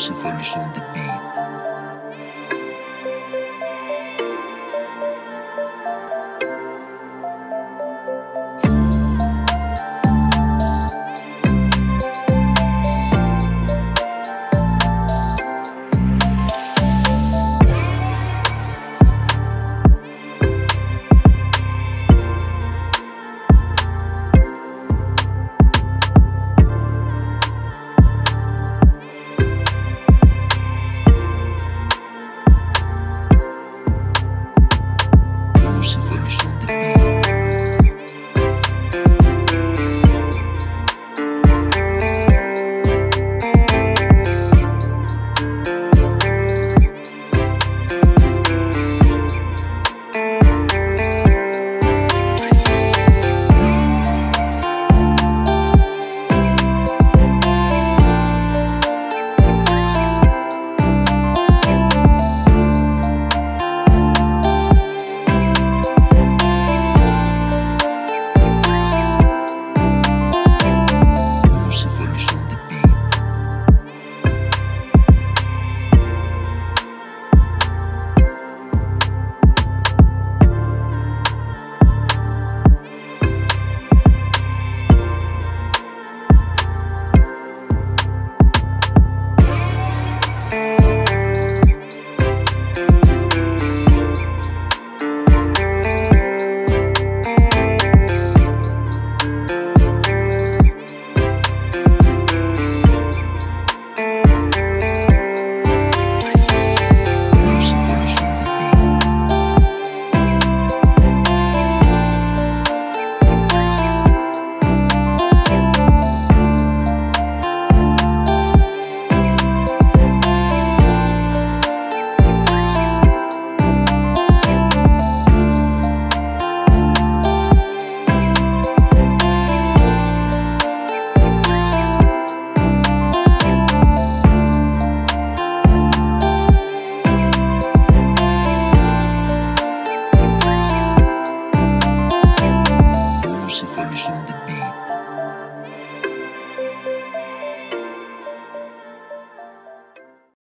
Lucifer is on the beat.